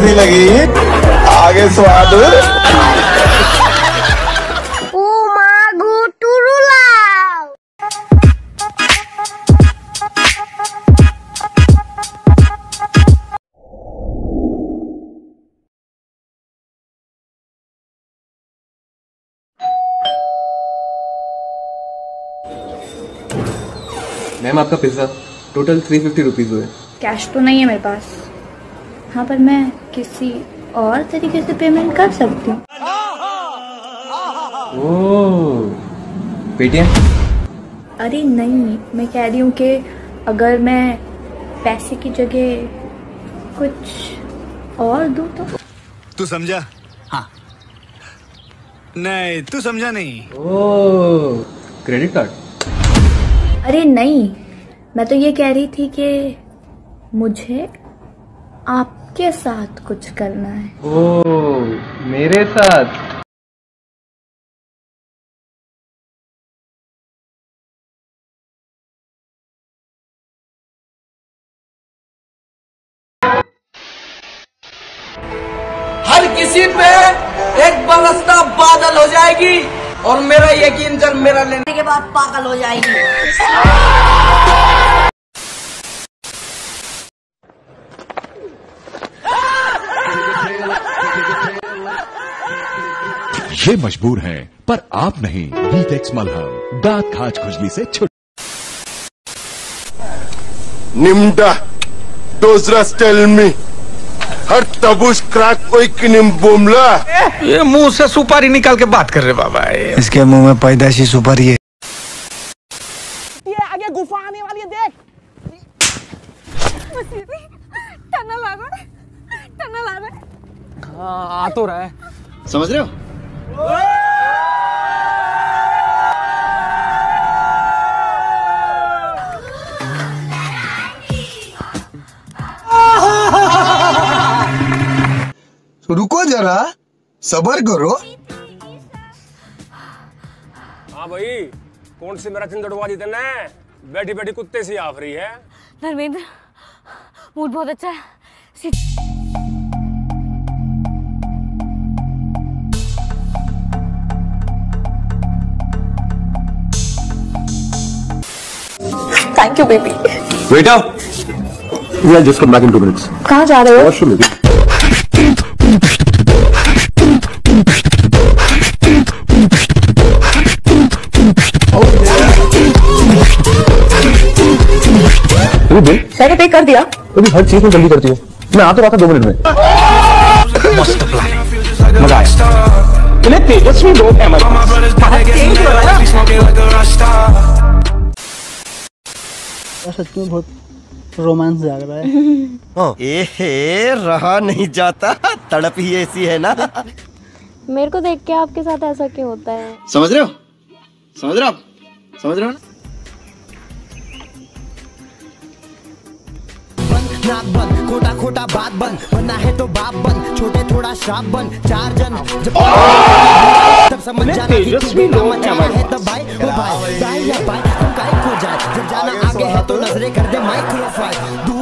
कैसी लगी। आगे स्वाद। मैम आपका pizza total three fifty rupees हुए। कैश तो नहीं है मेरे पास। हाँ पर मैं किसी और तरीके से पेमेंट कर सकती हूँ। पेटीएम? अरे नहीं मैं कह रही हूँ कि अगर मैं पैसे की जगह कुछ और दूँ तो? तू समझा? हाँ। नहीं तू समझा नहीं। ओह क्रेडिट कार्ड अरे नहीं मैं तो ये कह रही थी कि मुझे आपके साथ कुछ करना है। ओ, मेरे साथ? हर किसी पे एक बरसता बादल हो जाएगी और मेरा यकीन कर मेरा लेने के बाद पागल हो जाएगी। ये मजबूर हैं पर आप नहीं। बीटेक्स मलहम दांत खाज खुजली से छुट निम्डा डोजरस टेल मी हर तबुश क्रैक कोई किनिम बुमला ये मुँह से सुपारी निकाल के बात कर रहे बाबा ये। इसके मुँह में पैदाशी सुपारी है आ तो रहा है। समझ रहे हो? सबर करो। हाँ भाई कौन सी मेरा दिन दड़वा दी तने बैठी बैठी कुत्ते सी आफ रही है। धर्मेंद्र मूड बहुत अच्छा है। थैंक यू बेबी बेटा we are just come back in two minutes कहाँ जा रहे हो? वॉशरूम अभी बिल मैंने पे कर दिया। अभी हर चीज़ में जल्दी करती हो। मैं आ तो रहा था दो मिनट में। मज़ा आया। इन्हें तेजस्वी लोग हैं। सच में बहुत रोमांस जाग रहा है। ए रहा नहीं जाता। तड़प ही ऐसी है ना। मेरे को देख के आपके साथ ऐसा क्यों होता है? समझ रहे हो? समझ रहे हो आप? समझ रहे हो ना? नाक बंद खोटा खोटा बात बंद बनना है तो बाप बंद छोटे थोड़ा श्राप बंद चार जन जब तब समझ जाना कि तू मचाना है तब भाई ओ भाई भाई या भाई तुम काय खो जाए जब जाना आगे है तो नज़रें कर दे माइक्रोफोन दूर